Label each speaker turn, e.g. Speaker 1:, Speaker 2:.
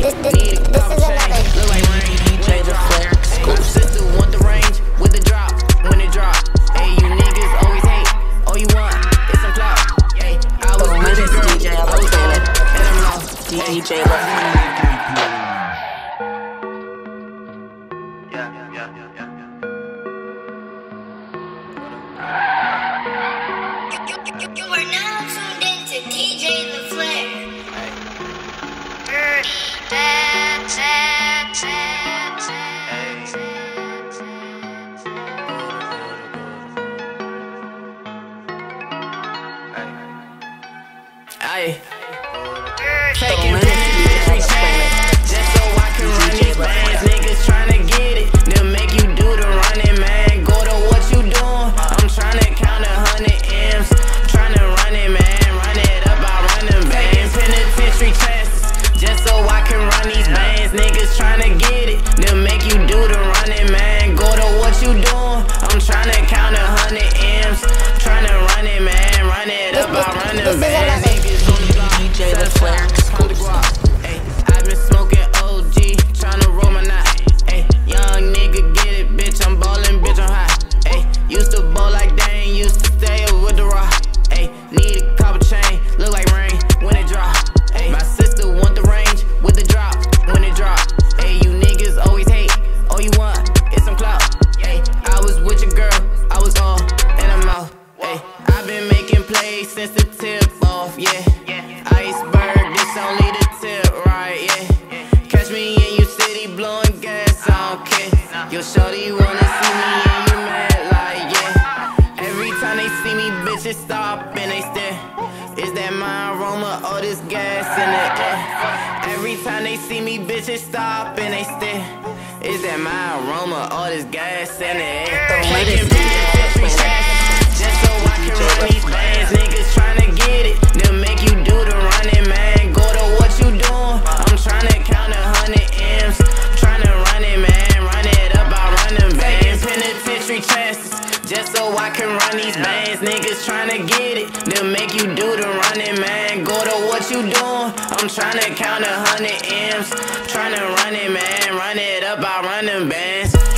Speaker 1: This- this- this is another
Speaker 2: look like rain.
Speaker 3: The
Speaker 2: sister want the range with the drop when it drop. Hey, you niggas always hate. All you want is some clout. Hey, I was with
Speaker 3: DJ
Speaker 2: I
Speaker 3: the
Speaker 2: was
Speaker 3: planet.
Speaker 2: on, and I'm lost.
Speaker 3: DJ
Speaker 2: Penitentiary checks just so I can run these bands. Niggas tryna get it, they'll make you do the running, man. Go to what you doing. I'm tryna count a hundred M's. Tryna run it, man. Run it up, I run. Penitentiary chances just so I can run these bands. Niggas tryna get it, they'll make you do the running, man. Go to what you doing. I'm tryna count a hundred M's. Tryna run it, man. Run it up, I run
Speaker 1: This
Speaker 2: them bands. Block.
Speaker 3: DJ the Flair exclusive.
Speaker 2: I've been smoking OG, tryna roll my knot. Ay, young nigga get it, bitch. I'm ballin', bitch. I'm hot. Used to ball like Dane, used to stay up with the rock. Need a copper chain, look like rain when it drop. My sister want the range with the drop when it drop. You niggas always hate, all you want is some clout. I was with your girl, I was on and I'm out. I've been making plays since the tip off, yeah. Iceberg, this only the tip, right? Yeah. Catch me in your city blowing gas, I don't care. Yo, shorty wanna see me and you mad, like, yeah. Every time they see me, bitches stop and they stare. Is that my aroma or this gas in the air? Every time they see me, bitches stop and they stare. Is that my aroma or this gas in the air? Bands. Niggas tryna get it, they'll make you do the running, man. Go to what you doing. I'm tryna count a hundred M's. Tryna run it, man. Run it up, I run them bands.